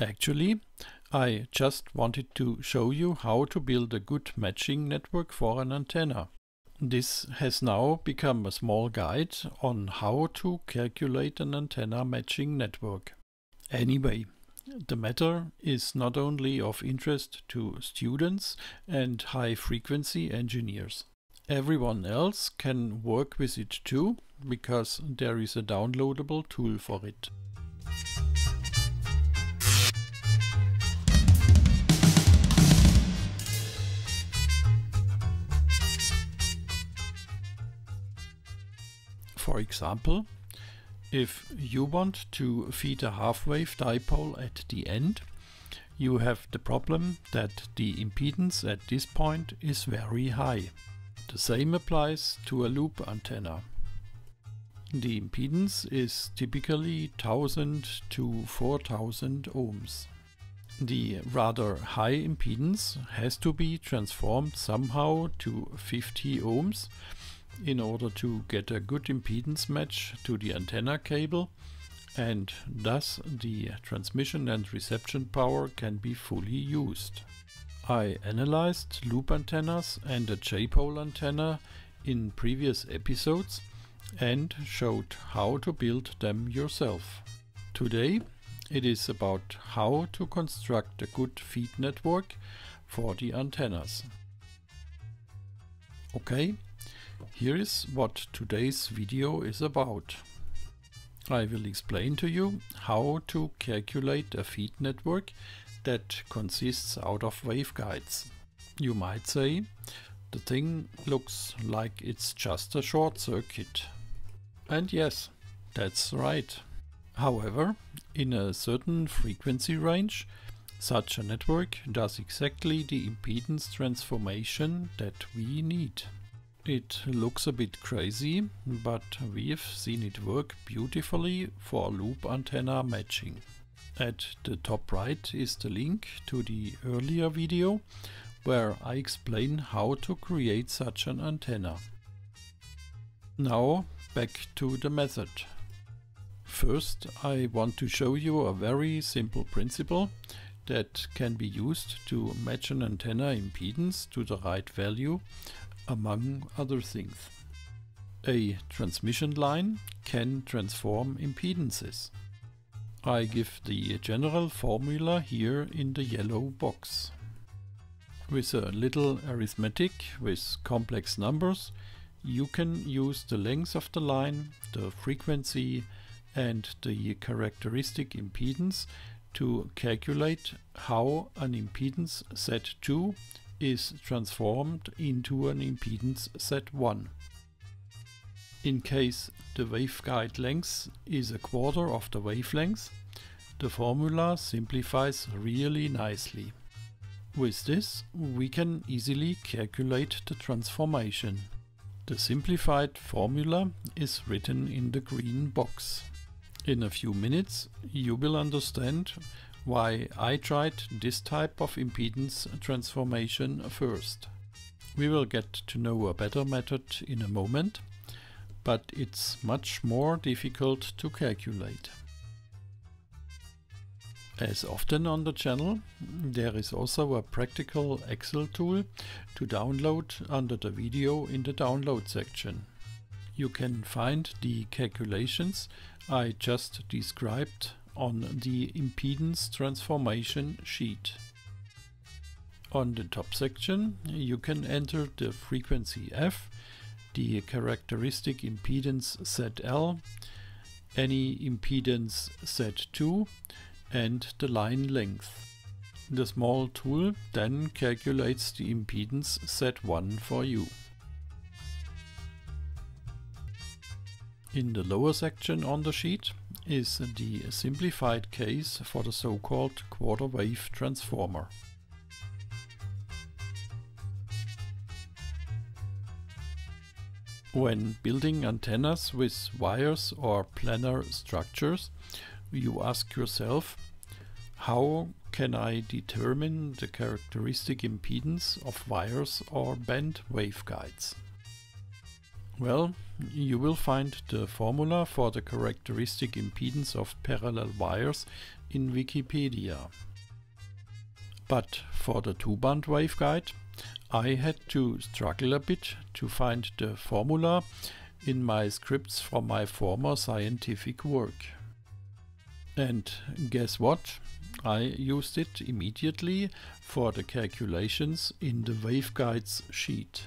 Actually, I just wanted to show you how to build a good matching network for an antenna. This has now become a small guide on how to calculate an antenna matching network. Anyway, the matter is not only of interest to students and high frequency engineers. Everyone else can work with it too, because there is a downloadable tool for it. For example, if you want to feed a half-wave dipole at the end, you have the problem that the impedance at this point is very high. The same applies to a loop antenna. The impedance is typically 1000 to 4000 ohms. The rather high impedance has to be transformed somehow to 50 ohms in order to get a good impedance match to the antenna cable and thus the transmission and reception power can be fully used. I analyzed loop antennas and a J-pole antenna in previous episodes and showed how to build them yourself. Today it is about how to construct a good feed network for the antennas. Okay, here is what today's video is about. I will explain to you how to calculate a feed network that consists out of waveguides. You might say, the thing looks like it's just a short circuit. And yes, that's right. However, in a certain frequency range, such a network does exactly the impedance transformation that we need. It looks a bit crazy, but we've seen it work beautifully for loop antenna matching. At the top right is the link to the earlier video where I explain how to create such an antenna. Now back to the method. First I want to show you a very simple principle that can be used to match an antenna impedance to the right value among other things. A transmission line can transform impedances. I give the general formula here in the yellow box. With a little arithmetic with complex numbers, you can use the length of the line, the frequency and the characteristic impedance to calculate how an impedance Z2 is transformed into an impedance Z1. In case the waveguide length is a quarter of the wavelength, the formula simplifies really nicely. With this, we can easily calculate the transformation. The simplified formula is written in the green box. In a few minutes, you will understand why I tried this type of impedance transformation first. We will get to know a better method in a moment, but it's much more difficult to calculate. As often on the channel, there is also a practical Excel tool to download under the video in the download section. You can find the calculations I just described on the impedance transformation sheet. On the top section you can enter the frequency f, the characteristic impedance ZL, any impedance Z2 and the line length. The small tool then calculates the impedance Z1 for you. In the lower section on the sheet is the simplified case for the so-called quarter wave transformer. When building antennas with wires or planar structures, you ask yourself, how can I determine the characteristic impedance of wires or band waveguides? Well, you will find the formula for the characteristic impedance of parallel wires in Wikipedia. But for the two-band waveguide, I had to struggle a bit to find the formula in my scripts from my former scientific work. And guess what? I used it immediately for the calculations in the waveguides sheet.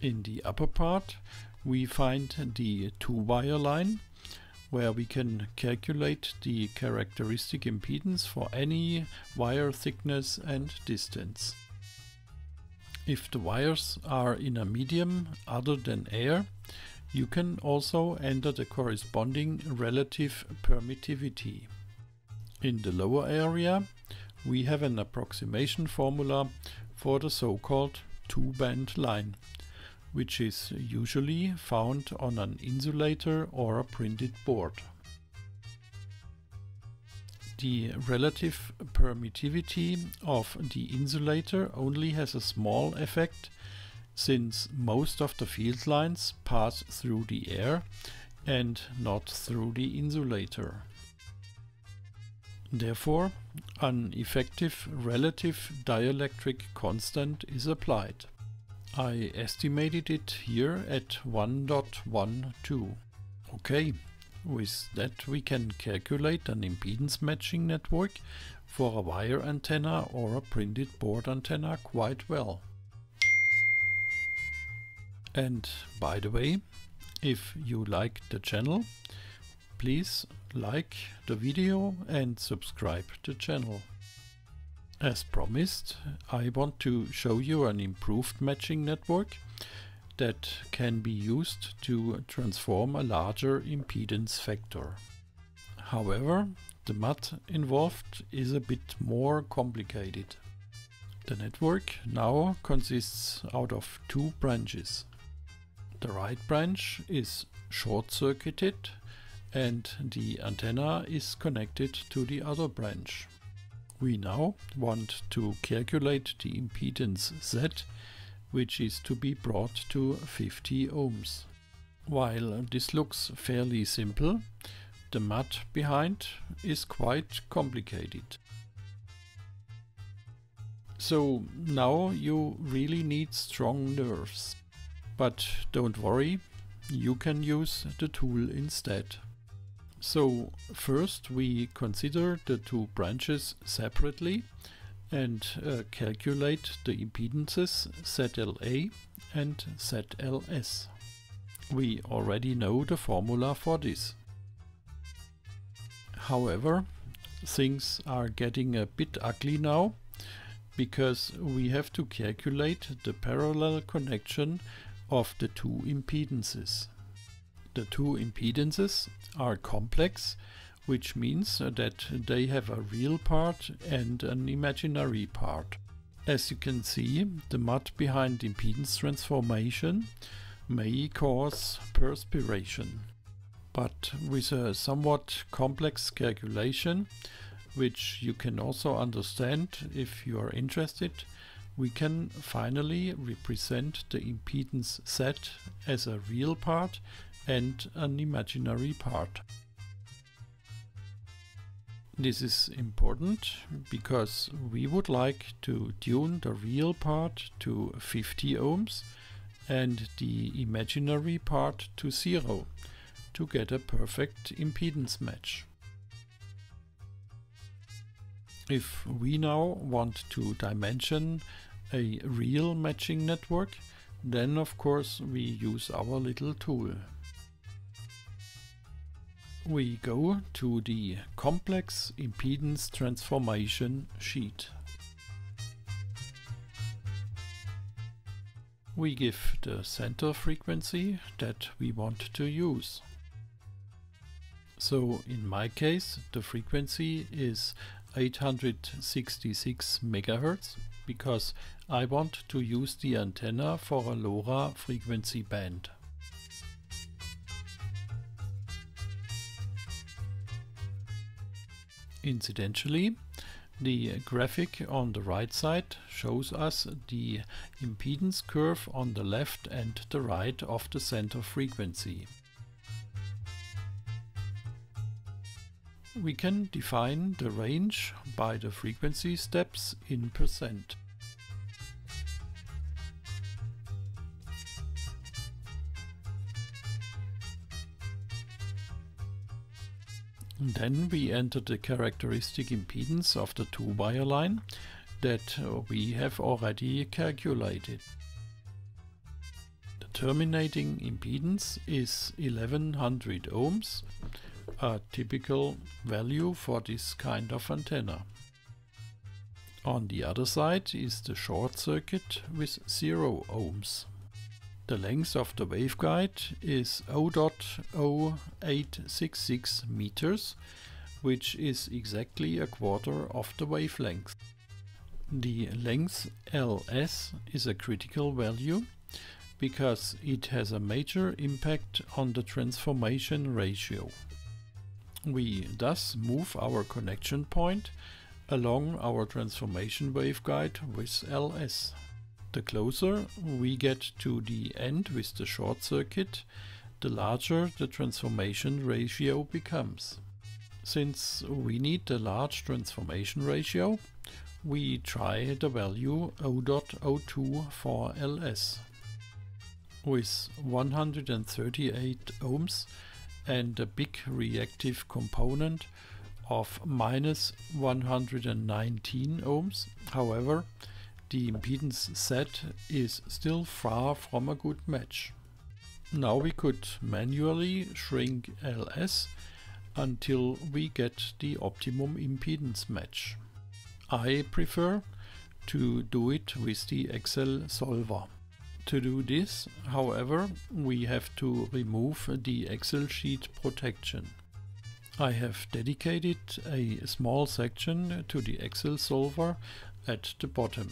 In the upper part we find the two-wire line where we can calculate the characteristic impedance for any wire thickness and distance. If the wires are in a medium other than air, you can also enter the corresponding relative permittivity. In the lower area, we have an approximation formula for the so-called two-band line which is usually found on an insulator or a printed board. The relative permittivity of the insulator only has a small effect since most of the field lines pass through the air and not through the insulator. Therefore, an effective relative dielectric constant is applied. I estimated it here at 1.12. Okay, with that we can calculate an impedance matching network for a wire antenna or a printed board antenna quite well. And by the way, if you like the channel, please like the video and subscribe the channel. As promised, I want to show you an improved matching network that can be used to transform a larger impedance factor. However, the math involved is a bit more complicated. The network now consists out of two branches. The right branch is short-circuited and the antenna is connected to the other branch. We now want to calculate the impedance Z, which is to be brought to 50 ohms. While this looks fairly simple, the math behind is quite complicated. So now you really need strong nerves. But don't worry, you can use the tool instead. So first we consider the two branches separately and uh, calculate the impedances ZLA and ZLS. We already know the formula for this. However, things are getting a bit ugly now because we have to calculate the parallel connection of the two impedances the two impedances are complex, which means that they have a real part and an imaginary part. As you can see, the mud behind impedance transformation may cause perspiration. But with a somewhat complex calculation, which you can also understand if you are interested, we can finally represent the impedance Z as a real part and an imaginary part. This is important because we would like to tune the real part to 50 ohms and the imaginary part to zero to get a perfect impedance match. If we now want to dimension a real matching network, then of course we use our little tool we go to the complex impedance transformation sheet. We give the center frequency that we want to use. So in my case the frequency is 866 MHz because I want to use the antenna for a LoRa frequency band. Incidentally, the graphic on the right side shows us the impedance curve on the left and the right of the center frequency. we can define the range by the frequency steps in percent. Then we enter the characteristic impedance of the two-wire line that we have already calculated. The terminating impedance is 1100 ohms, a typical value for this kind of antenna. On the other side is the short circuit with 0 ohms. The length of the waveguide is 0.0866 meters, which is exactly a quarter of the wavelength. The length ls is a critical value because it has a major impact on the transformation ratio. We thus move our connection point along our transformation waveguide with ls. The closer we get to the end with the short circuit, the larger the transformation ratio becomes. Since we need a large transformation ratio, we try the value 0.02 for ls. With 138 ohms and a big reactive component of minus 119 ohms, however, the impedance Z is still far from a good match. Now we could manually shrink LS until we get the optimum impedance match. I prefer to do it with the Excel solver. To do this, however, we have to remove the Excel sheet protection. I have dedicated a small section to the Excel solver at the bottom.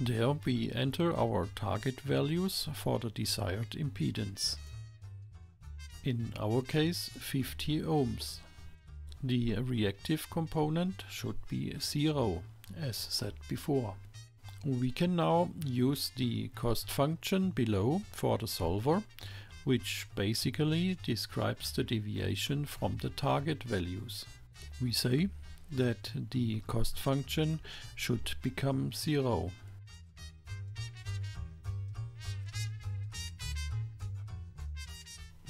There we enter our target values for the desired impedance. In our case 50 ohms. The reactive component should be 0 as said before. We can now use the cost function below for the solver which basically describes the deviation from the target values. We say that the cost function should become 0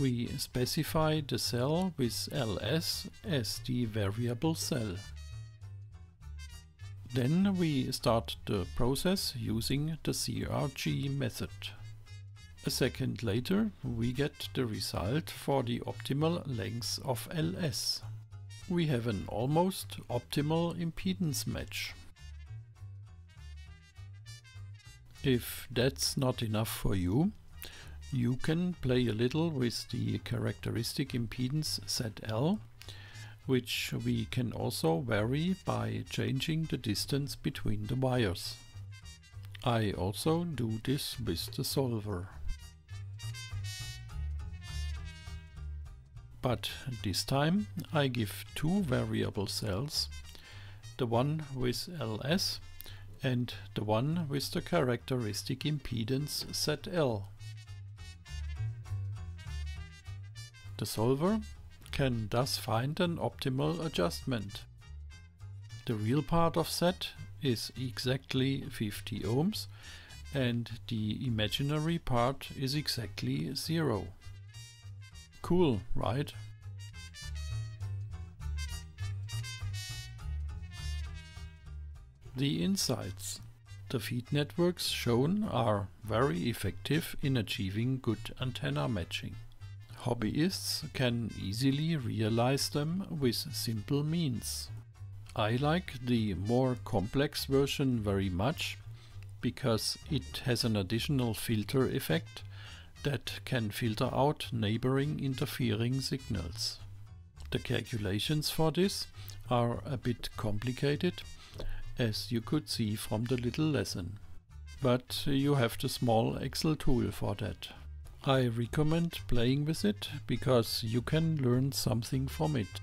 we specify the cell with ls as the variable cell. Then we start the process using the GRG method. A second later we get the result for the optimal length of ls. We have an almost optimal impedance match. If that's not enough for you, you can play a little with the characteristic impedance ZL, which we can also vary by changing the distance between the wires. I also do this with the solver. But this time I give two variable cells, the one with LS and the one with the characteristic impedance ZL. The solver can thus find an optimal adjustment. The real part of Z is exactly 50 ohms and the imaginary part is exactly 0. Cool, right? The insights. The feed networks shown are very effective in achieving good antenna matching. Hobbyists can easily realize them with simple means. I like the more complex version very much because it has an additional filter effect that can filter out neighboring interfering signals. The calculations for this are a bit complicated as you could see from the little lesson. But you have the small Excel tool for that. I recommend playing with it because you can learn something from it.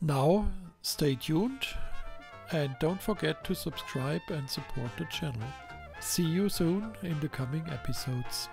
Now stay tuned and don't forget to subscribe and support the channel. See you soon in the coming episodes.